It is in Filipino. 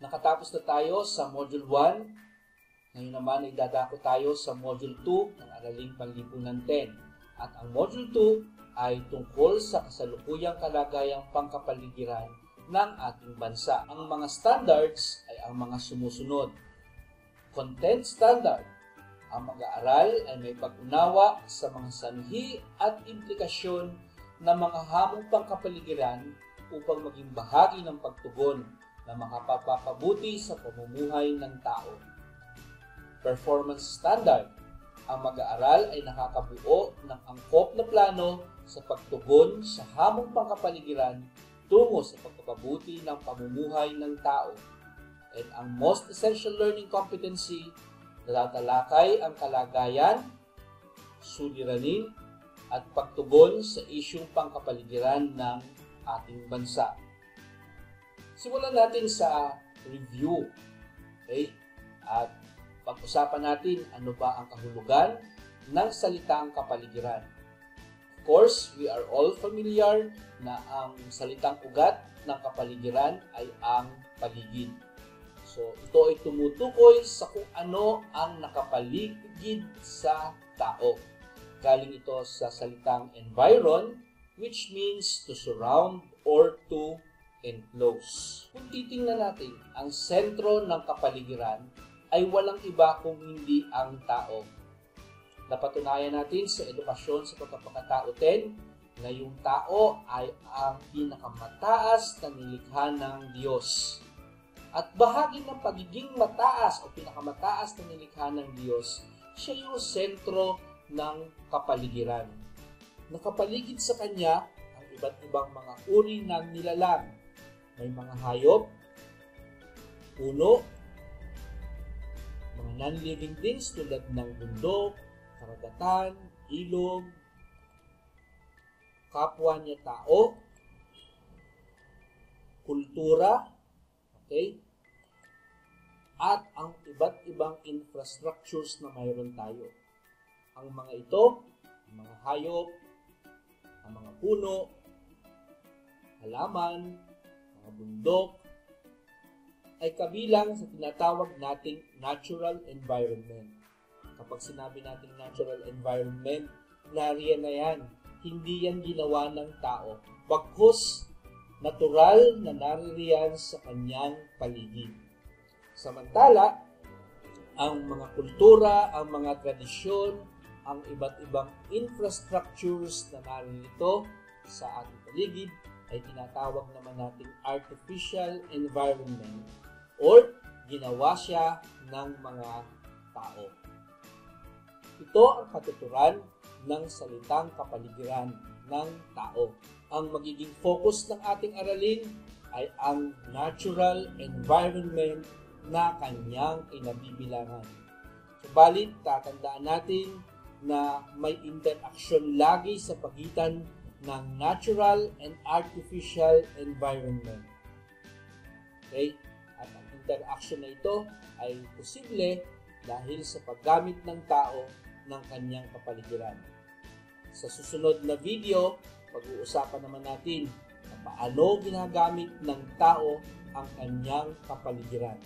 Nakatapos na tayo sa Module 1. Ngayon naman ay dadako tayo sa Module 2 ng Araling Panglipunan 10. At ang Module 2 ay tungkol sa kasalukuyang kalagayang pangkapaligiran ng ating bansa. Ang mga standards ay ang mga sumusunod. Content standard. Ang mag-aaral ay may pag-unawa sa mga sanhi at implikasyon ng mga hamong pangkapaligiran upang maging bahagi ng pagtugon na makapapabuti sa pamumuhay ng tao. Performance standard. Ang mag-aaral ay nakakabuo ng angkop na plano sa pagtugon sa hamong pangkapaligiran tungo sa pagpapabuti ng pamumuhay ng tao. And ang most essential learning competency na tatalakay ang kalagayan, suliranin, at pagtugon sa isyong pangkapaligiran ng ating bansa. Simulan natin sa review. Okay? At pag-usapan natin ano ba ang kahulugan ng salitang kapaligiran. Of course, we are all familiar na ang salitang ugat ng kapaligiran ay ang paligid. So, ito ay tumutukoy sa kung ano ang nakapaligid sa tao. Galing ito sa salitang environ, which means to surround or to enclose. Kung titingnan natin, ang sentro ng kapaligiran ay walang iba kung hindi ang tao. Napatunayan natin sa edukasyon sa pagkapakatao 10 na yung tao ay ang pinakamataas na nilikha ng Diyos. At bahagi ng pagiging mataas o pinakamataas na nilikha ng Diyos, siya yung sentro ng kapaligiran. Nakapaligid sa kanya ang iba't ibang mga uri ng nilalang. May mga hayop, puno, mga non-living things tulad ng bundok, karagatan, ilog, kapwa niya tao, kultura, okay? At ang iba't ibang infrastructures na mayroon tayo. Ang mga ito, ang mga hayop, ang mga puno, halaman, mga bundok, ay kabilang sa tinatawag nating natural environment. Kapag sinabi nating natural environment, nariyan na yan. Hindi yan ginawa ng tao. Bagkus, natural na naririyan sa kanyang paligid. Samantala, ang mga kultura, ang mga tradisyon, ang iba't ibang infrastructures na naririto sa ating paligid ay tinatawag naman nating artificial environment or ginawa siya ng mga tao. Ito ang katuturan ng salitang kapaligiran ng tao. Ang magiging focus ng ating aralin ay ang natural environment na kanyang inabibilangan. Subalit, tatandaan natin na may interaction lagi sa pagitan ng natural and artificial environment. Okay? At ang interaction na ito ay posible dahil sa paggamit ng tao ng kanyang kapaligiran. Sa susunod na video, pag-uusapan naman natin na paano ginagamit ng tao ang kanyang kapaligiran.